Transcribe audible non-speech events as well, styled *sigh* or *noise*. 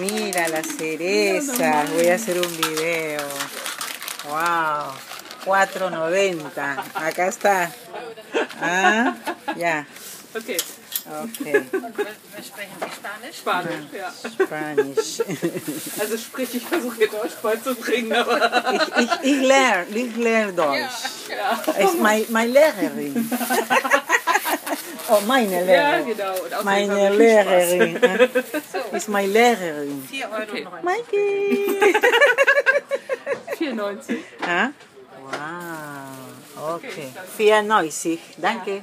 Mira la cereza. Voy a hacer un video. Wow. 4.90. Acá está. Ah, ya. Okay. Okay. Wir sprechen die Spanisch. Spanisch, ja. Also sprich, ich versuche Deutsch beizubringen, aber Ich, ich, ich lerne, ich Deutsch. Es ist mein, mein Lehrerin. *laughs* Oh, meine ja, Lehrerin. genau. Und außerdem Meine habe ich viel Spaß. Lehrerin. äh, Ist meine Lehrerin. 4,90 Euro. Mikey. 94. Ah? Wow. Okay. 94. Danke.